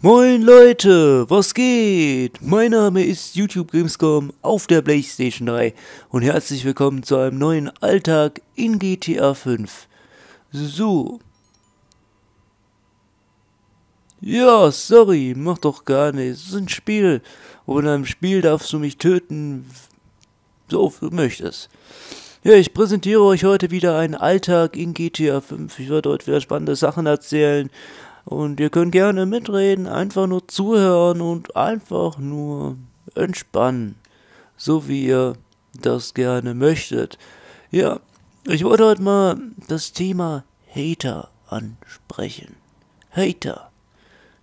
Moin Leute, was geht? Mein Name ist YouTube Gamescom auf der Playstation 3 und herzlich willkommen zu einem neuen Alltag in GTA 5. So. Ja, sorry, mach doch gar nichts. Es ist ein Spiel. Und in einem Spiel darfst du mich töten, so du möchtest. Ja, ich präsentiere euch heute wieder einen Alltag in GTA 5. Ich werde heute wieder spannende Sachen erzählen. Und ihr könnt gerne mitreden, einfach nur zuhören und einfach nur entspannen. So wie ihr das gerne möchtet. Ja, ich wollte heute mal das Thema Hater ansprechen. Hater.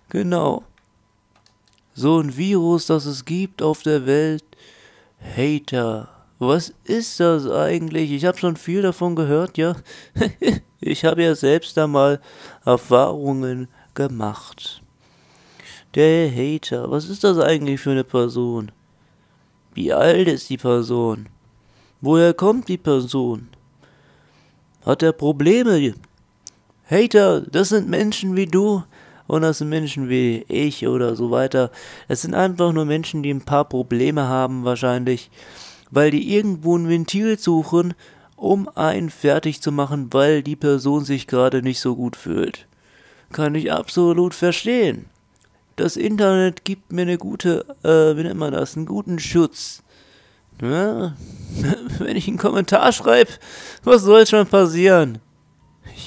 Genau. So ein Virus, das es gibt auf der Welt. Hater. Was ist das eigentlich? Ich habe schon viel davon gehört, ja. ich habe ja selbst da mal Erfahrungen gemacht. Der Hater, was ist das eigentlich für eine Person? Wie alt ist die Person? Woher kommt die Person? Hat er Probleme? Hater, das sind Menschen wie du und das sind Menschen wie ich oder so weiter. Es sind einfach nur Menschen, die ein paar Probleme haben wahrscheinlich weil die irgendwo ein Ventil suchen, um einen fertig zu machen, weil die Person sich gerade nicht so gut fühlt. Kann ich absolut verstehen. Das Internet gibt mir eine gute, äh, wie nennt man das, einen guten Schutz. Ja? Wenn ich einen Kommentar schreibe, was soll schon passieren?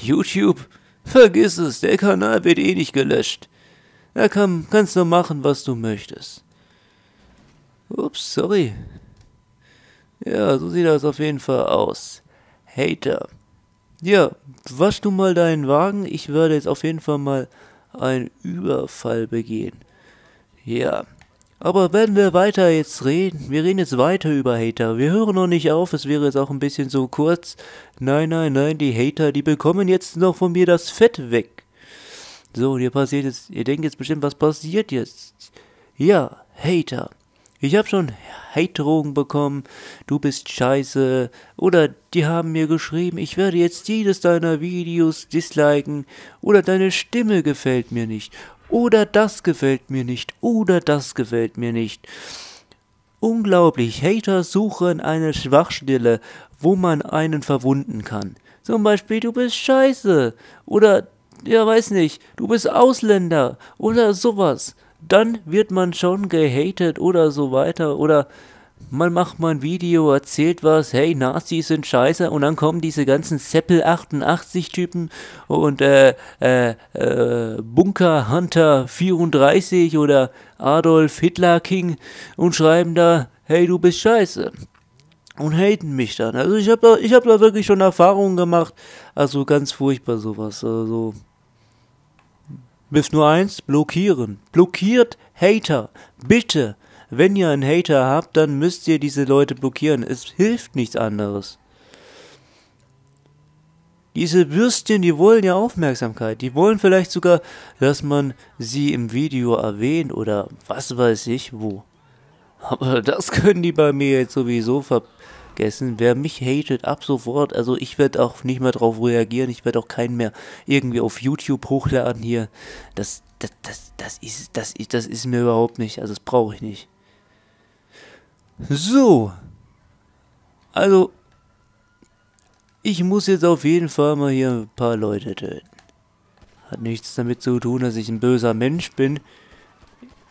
YouTube, vergiss es, der Kanal wird eh nicht gelöscht. Da kann, kannst du machen, was du möchtest. Ups, sorry. Ja, so sieht das auf jeden Fall aus. Hater. Ja, wasch du mal deinen Wagen. Ich werde jetzt auf jeden Fall mal einen Überfall begehen. Ja. Aber werden wir weiter jetzt reden? Wir reden jetzt weiter über Hater. Wir hören noch nicht auf, es wäre jetzt auch ein bisschen so kurz. Nein, nein, nein, die Hater, die bekommen jetzt noch von mir das Fett weg. So, und ihr passiert jetzt, ihr denkt jetzt bestimmt, was passiert jetzt? Ja, Hater. Ich habe schon Hate-Drogen bekommen, du bist scheiße. Oder die haben mir geschrieben, ich werde jetzt jedes deiner Videos disliken. Oder deine Stimme gefällt mir nicht. Oder das gefällt mir nicht. Oder das gefällt mir nicht. Unglaublich, Hater suchen eine Schwachstelle, wo man einen verwunden kann. Zum Beispiel, du bist scheiße. Oder, ja, weiß nicht, du bist Ausländer. Oder sowas dann wird man schon gehatet oder so weiter oder man macht mal ein Video, erzählt was, hey, Nazis sind scheiße und dann kommen diese ganzen Seppel 88 Typen und äh, äh, äh, Bunker Hunter 34 oder Adolf Hitler King und schreiben da, hey, du bist scheiße. Und haten mich dann. Also ich habe da, ich hab da wirklich schon Erfahrungen gemacht. Also ganz furchtbar sowas. Also Wisst nur eins, blockieren. Blockiert Hater. Bitte. Wenn ihr einen Hater habt, dann müsst ihr diese Leute blockieren. Es hilft nichts anderes. Diese Würstchen, die wollen ja Aufmerksamkeit. Die wollen vielleicht sogar, dass man sie im Video erwähnt oder was weiß ich wo. Aber das können die bei mir jetzt sowieso ver vergessen. Wer mich hatet, ab sofort, also ich werde auch nicht mehr darauf reagieren. Ich werde auch keinen mehr irgendwie auf YouTube hochladen hier. Das, das, das, das, ist, das, ist, das ist mir überhaupt nicht. Also das brauche ich nicht. So. Also, ich muss jetzt auf jeden Fall mal hier ein paar Leute töten. Hat nichts damit zu tun, dass ich ein böser Mensch bin.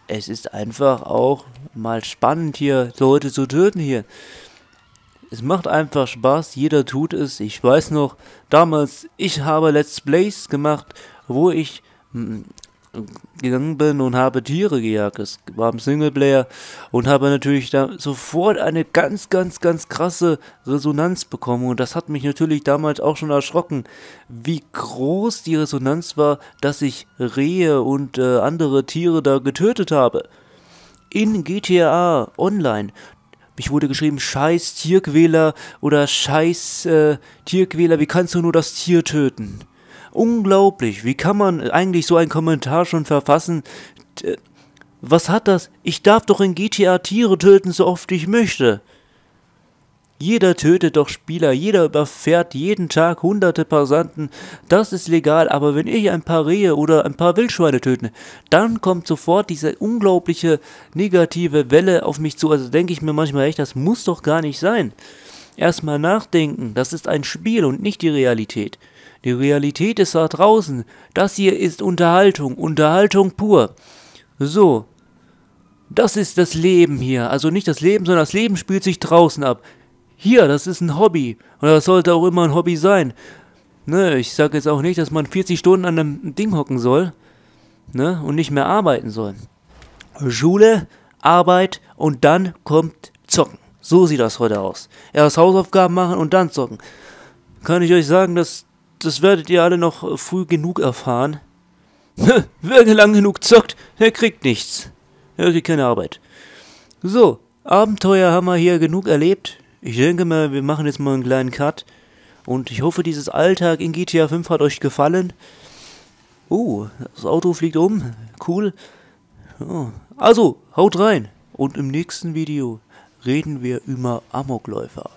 Es ist einfach auch mal spannend hier Leute zu töten hier es macht einfach Spaß, jeder tut es. Ich weiß noch, damals, ich habe Let's Plays gemacht, wo ich hm, gegangen bin und habe Tiere gejagt. Es war im Singleplayer und habe natürlich da sofort eine ganz, ganz, ganz krasse Resonanz bekommen. Und das hat mich natürlich damals auch schon erschrocken, wie groß die Resonanz war, dass ich Rehe und äh, andere Tiere da getötet habe. In GTA Online. Mich wurde geschrieben, scheiß Tierquäler oder scheiß äh, Tierquäler, wie kannst du nur das Tier töten? Unglaublich, wie kann man eigentlich so einen Kommentar schon verfassen? Was hat das? Ich darf doch in GTA Tiere töten, so oft ich möchte. Jeder tötet doch Spieler, jeder überfährt jeden Tag hunderte Passanten. Das ist legal, aber wenn ich ein paar Rehe oder ein paar Wildschweine töte, dann kommt sofort diese unglaubliche negative Welle auf mich zu. Also denke ich mir manchmal echt, das muss doch gar nicht sein. Erstmal nachdenken, das ist ein Spiel und nicht die Realität. Die Realität ist da draußen. Das hier ist Unterhaltung, Unterhaltung pur. So, das ist das Leben hier. Also nicht das Leben, sondern das Leben spielt sich draußen ab. Hier, das ist ein Hobby. Und das sollte auch immer ein Hobby sein. Ne, ich sage jetzt auch nicht, dass man 40 Stunden an einem Ding hocken soll. Ne, und nicht mehr arbeiten soll. Schule, Arbeit und dann kommt Zocken. So sieht das heute aus. Erst Hausaufgaben machen und dann zocken. Kann ich euch sagen, das, das werdet ihr alle noch früh genug erfahren. Wer lang genug zockt, der kriegt nichts. Der kriegt keine Arbeit. So, Abenteuer haben wir hier genug erlebt. Ich denke mal, wir machen jetzt mal einen kleinen Cut. Und ich hoffe, dieses Alltag in GTA 5 hat euch gefallen. Oh, das Auto fliegt um. Cool. Oh. Also, haut rein. Und im nächsten Video reden wir über Amokläufer.